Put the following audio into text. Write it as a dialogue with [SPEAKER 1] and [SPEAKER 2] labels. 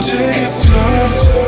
[SPEAKER 1] take it slow.